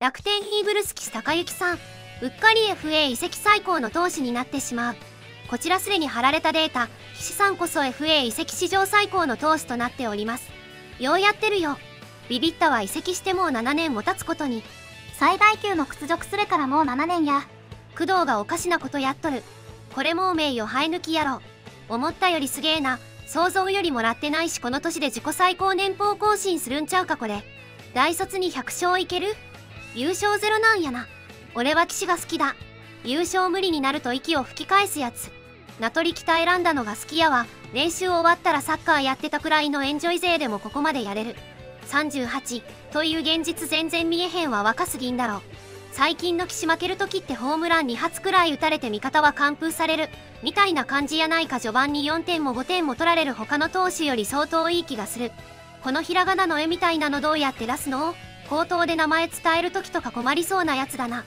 楽天イーグルス騎高幸さん。うっかり FA 移籍最高の投手になってしまう。こちらすでに貼られたデータ岸さんこそ FA 移籍史上最高の投手となっております。ようやってるよ。ビビったは移籍してもう7年も経つことに。最大級の屈辱すれからもう7年や。工藤がおかしなことやっとる。これもう名誉生え抜きやろ。思ったよりすげえな。想像よりもらってないしこの年で自己最高年俸更新するんちゃうかこれ。大卒に100勝いける？優勝ゼロなんやな。俺は騎士が好きだ。優勝無理になると息を吹き返すやつ。名取北選んだのが好きやわ。練習終わったらサッカーやってたくらいのエンジョイ勢でもここまでやれる。38という現実全然見えへんは若すぎんだろ。最近の騎士負ける時ってホームラン2発くらい打たれて味方は完封される。みたいな感じやないか序盤に4点も5点も取られる他の投手より相当いい気がする。このひらがなの絵みたいなのどうやって出すの？口頭で名前伝える時とか困りそうなやつだな。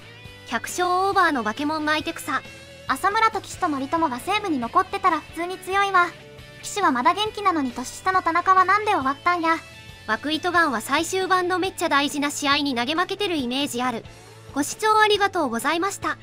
百姓オーバーの化け物巻いて草浅村と騎士と森友が西武に残ってたら普通に強いわ。岸はまだ元気なのに年下の田中は何で終わったんや。枠糸ガンは最終盤のめっちゃ大事な試合に投げ負けてるイメージある。ご視聴ありがとうございました。